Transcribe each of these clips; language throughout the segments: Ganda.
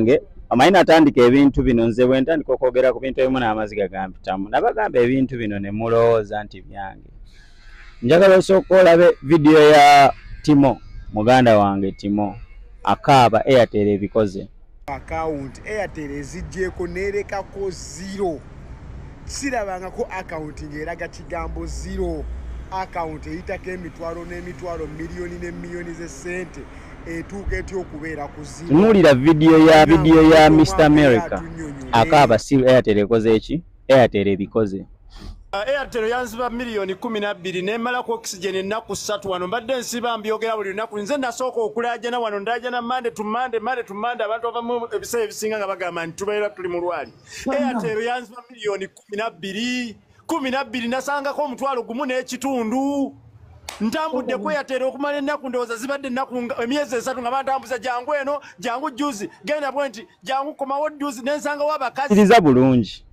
yange amanyi natandika ebintu bino nze bwe ntandika okwogera ku bintu ebimu n'amaziga gampitamu nabagamba ebintu bino ne mulowooza nti byange. Njagala osooka olabe vidiyo ya timo muganda wange timo akaaba airtel ebikoze. Akawunti airtel eziggyeko neerekako ziro sirabangako akawunti ng'eraga kigambo ziro akawunti eyitako emitwalo n'emitwalo miliyoni ne miliyoni z'essente etuuka etya okubeera ku tunuulira vidiyo ya vidiyo ya mr america. Akaaba si airtel ekoze eki? Airtel ebikoze. Airtel yanziba miliyoni kumi nabbiri nemalaku oxygen ennaku ssatu. Wano mbadde nsiba mbyogera buli lunaku nze nasooka okulajana wano ndajana mande tumande mande tumande abantu bavamu ebiseera ebisinga nga bagamba nti tubeera tuli mulwali airtel yanziba miliyoni kumi nabbiri kumi nabbiri nasangako omutwalo gumu n'ekitundu ntambudde kweyatera okumala ennaku ndowooza zibadde ennaku emyezi esatu nga bantambuza jangu eno jangu juzi genda bwe nti jangu komawo juzi nensangawo abakazi iriza bulungi.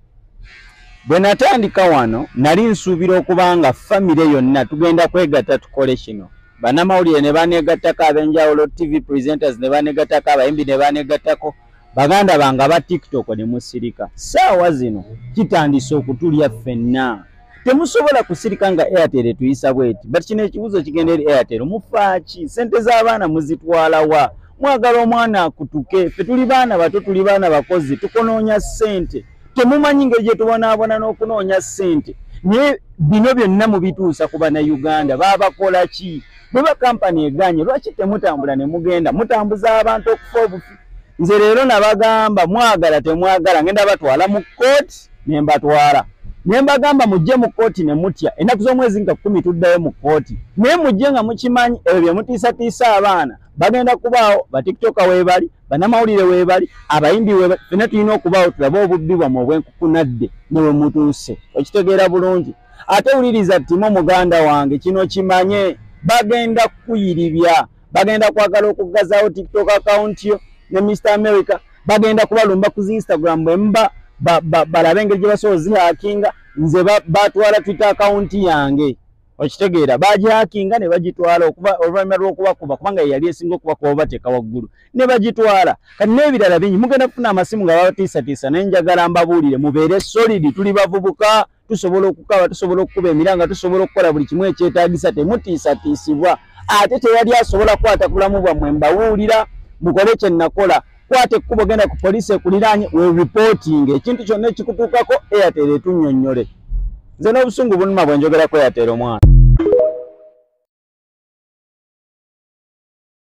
Bwe natandika wano nali nsuubira okuba nga famire yonna tugenda kwegatta tukole kino. Bannamawulire ne banegattako ab'enjawulo tv presenters ne banegattako abayimbi ne banegattako baganda bange aba tiktok ne musirika. Saawa zino kitandise okutulya ffenna temusobola kusirika nga airtel tuyisa bweti but kino ekibuzo kigenda eri airtel mufaaki sente z'abaana muzitwalawa. Mwagala omwana akutuke ffe tuli baana bato tuli baana bakozi tukonoonya ssente. Temumanyi ngeri gye tubonaabona n'okunoonya ssente. Naye bino byonna mubituusa ku bannayuganda baabakola ki? Bwe ba kampani eganye lwaki temutambula ne mugenda? Mutambuza abantu okufa obufi. Nze leero nabagamba mwagala temwagala ngenda batwala mu kooti ne mbatwala naye mbagamba mujje mu kooti ne mutya. Ennaku z'omwezi nga kkumi tuddayo mu kooti naye mujje nga mukimanyi ebyo bye mutiisatiisa abaana. Bagenda kubaawo batiktoka weebali bannamawulire weebali abayimbi weebali fena tulina okubaawo tulabe obubbi bwammwe obwenkukunadde ne bwe mutuuse. Okitegeera bulungi. Ate wuliriza timo muganda wange kino kimanye bagenda kukuyiribya. Bagenda kwagala okugazaawo tiktok akawunti yo ne mr america. Bagenda kubalumba ku instagram bwe muba balabe engeri gye basobola zihakinga nze batwala twitter akawunti yange okitegeera. Bagihakinga ne bagitwala oluvannyuma lw'okubakuba kubanga yeyali esinga okubakuba bateeka waggulu ne bagitwala. Kati n'ebirala bingi mugenda kufuna amasimu nga babatiisatiisa naye njagala mbabuulire mubeere solidi tuli bavubuka tusobola okukaba tusobola okukuba emiranga tusobola okukola buli kimu ekyetaagisa temutiisatiisibwa. Ate teyali asobola kukwata bulamu bwammwe mbawuulira mukole kye nakola kwata ekkubo genda ku poliisi ekuliraanye weripootinga ekintu kyonna ekikutuukako airtel etunnyonnyole. Nze n'obusungu bunuma bwe njogerako airtel omwana